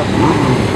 Obrigado.